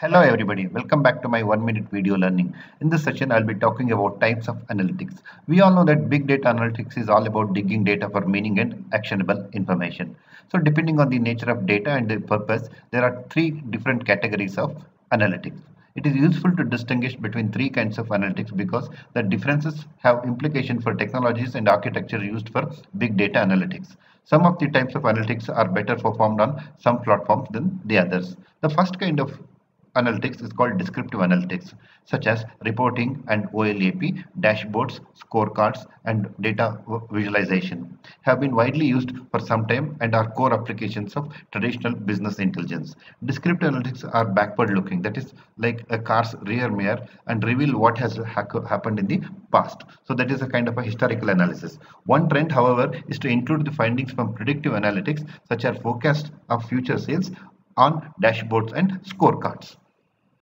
Hello everybody, welcome back to my one minute video learning. In this session, I'll be talking about types of analytics. We all know that big data analytics is all about digging data for meaning and actionable information. So depending on the nature of data and the purpose, there are three different categories of analytics. It is useful to distinguish between three kinds of analytics because the differences have implication for technologies and architecture used for big data analytics. Some of the types of analytics are better performed on some platforms than the others. The first kind of analytics is called descriptive analytics such as reporting and OLAP, dashboards, scorecards and data visualization have been widely used for some time and are core applications of traditional business intelligence. Descriptive analytics are backward looking that is like a car's rear mirror and reveal what has ha happened in the past. So that is a kind of a historical analysis. One trend however is to include the findings from predictive analytics such as forecast of future sales on dashboards and scorecards.